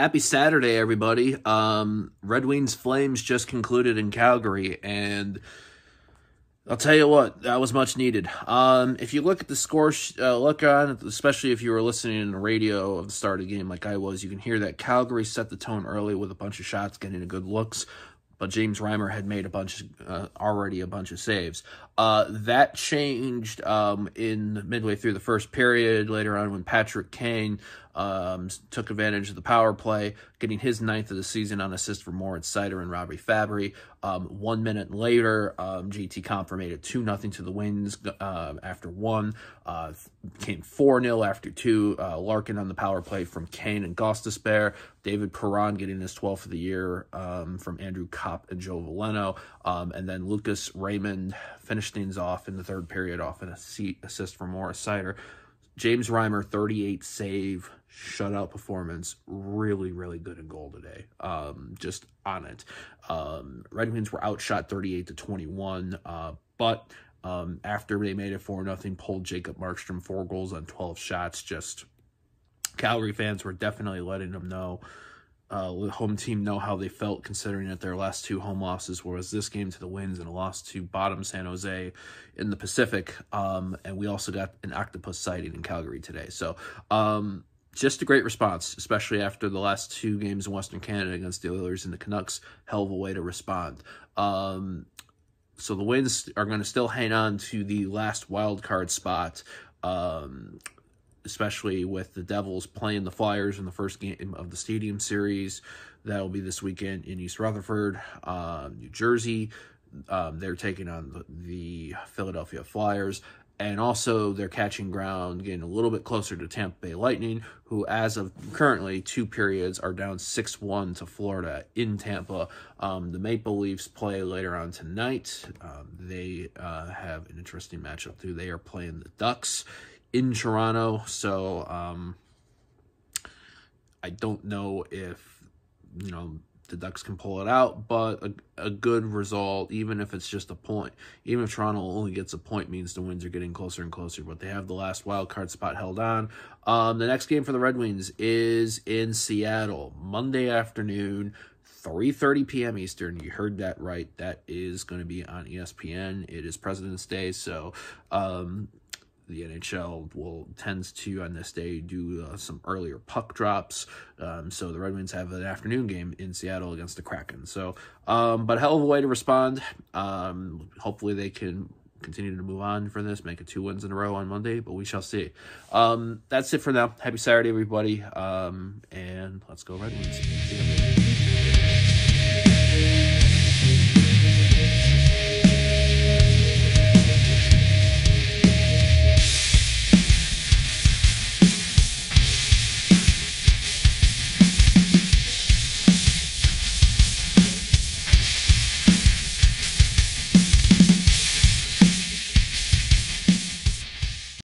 Happy Saturday, everybody. Um, Red Wings Flames just concluded in Calgary, and I'll tell you what, that was much needed. Um, if you look at the score, uh, look on, especially if you were listening in the radio of the start of the game like I was, you can hear that Calgary set the tone early with a bunch of shots, getting a good looks but James Reimer had made a bunch, uh, already a bunch of saves. Uh, that changed um, in midway through the first period. Later on, when Patrick Kane um, took advantage of the power play, getting his ninth of the season on assist for Moritz Seider and Robby Fabbri. Um, one minute later, um, JT Compher made it 2 nothing to the Wings uh, after one. Uh, came 4 0 after two. Uh, Larkin on the power play from Kane and Gostisbehere. David Perron getting his 12th of the year um, from Andrew And Joe Veleno. Um, and then Lucas Raymond finished things off in the third period off an assist for Moritz Seider. James Reimer, 38 save, shutout performance. Really, really good in goal today. Um, just on it. Um, Red Wings were outshot 38 to 21, uh, but um, after they made it 4 nothing, pulled Jacob Markstrom four goals on 12 shots. Just Calgary fans were definitely letting them know uh, home team know how they felt considering that their last two home losses was this game to the Wings and a loss to bottom San Jose in the Pacific. Um, and we also got an octopus sighting in Calgary today. So um, just a great response, especially after the last two games in Western Canada against the Oilers and the Canucks. Hell of a way to respond. Um, so the Wings are going to still hang on to the last wild card spot. Um, especially with the Devils playing the Flyers in the first game of the Stadium Series. That'll be this weekend in East Rutherford, uh, New Jersey. Um, they're taking on the, Philadelphia Flyers. And also, they're catching ground, getting a little bit closer to Tampa Bay Lightning, who, as of currently, two periods are down 6 1 to Florida in Tampa. Um, the Maple Leafs play later on tonight. Um, they uh, have an interesting matchup, too. They are playing the Ducks in Toronto. So um, I don't know if, you know, the Ducks can pull it out, but a, a good result, even if it's just a point, even if Toronto only gets a point, means the wins are getting closer and closer. But they have the last wild card spot held on. Um, the next game for the Red Wings is in Seattle, Monday afternoon, 3:30 p.m. Eastern. You heard that right. That is going to be on ESPN. It is President's Day, so um, the NHL will tends to on this day do uh, some earlier puck drops. Um, so the Red Wings have an afternoon game in Seattle against the Kraken. So, um, but hell of a way to respond. Um, hopefully they can continue to move on for this, make it two wins in a row on Monday, but we shall see. Um, that's it for now. Happy Saturday, everybody. Um, and let's go Red Wings.